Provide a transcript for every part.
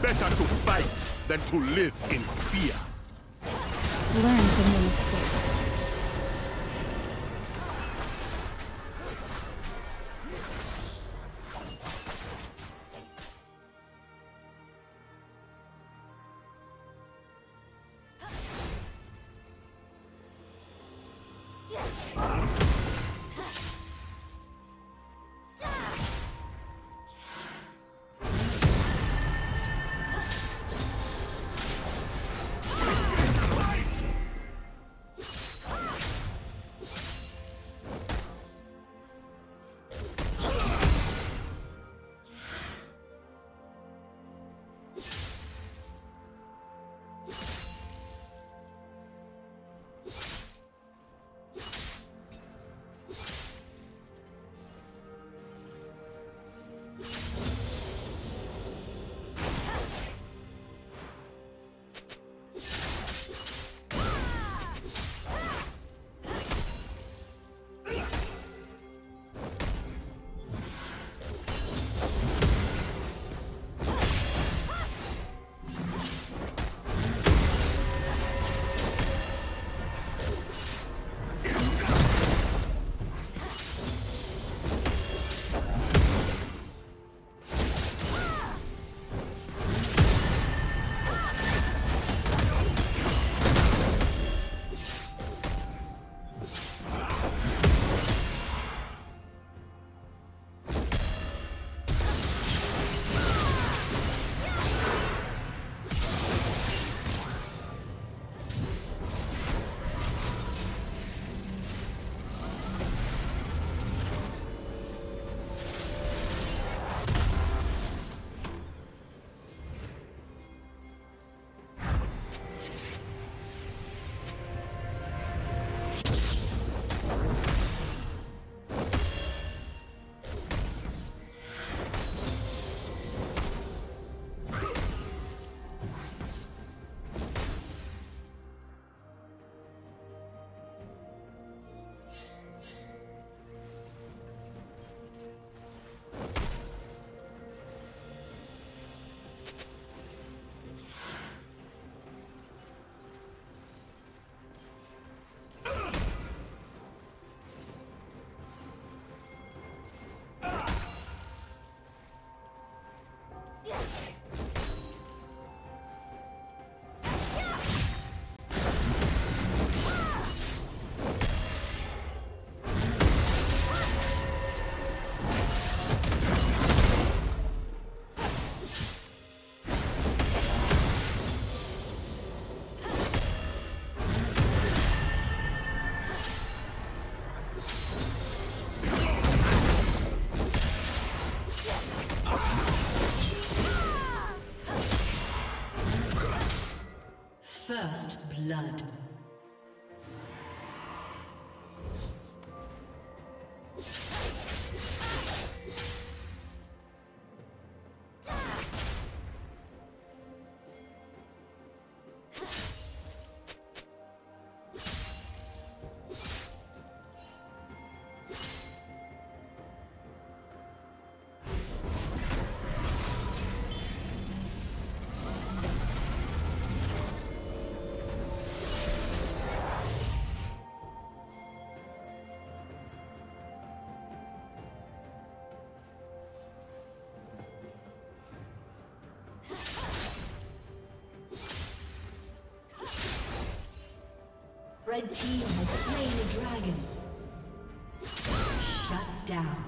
Better to fight than to live in fear. Learn from your mistakes. Red team has slain the dragon. Shut down.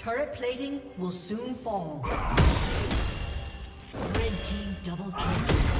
Turret plating will soon fall. Red team double kill.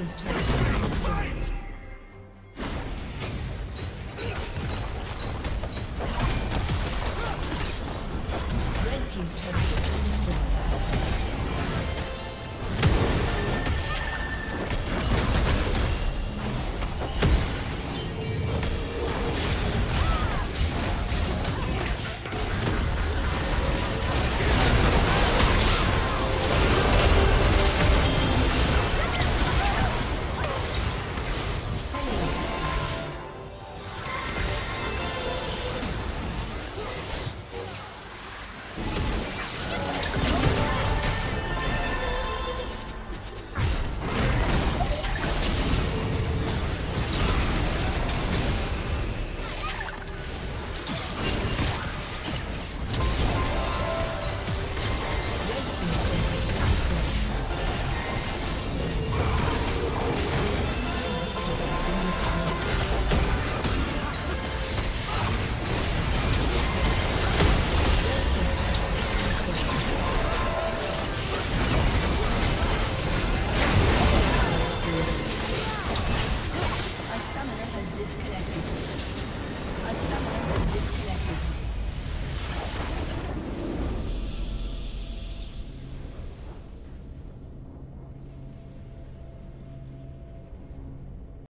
Team's turret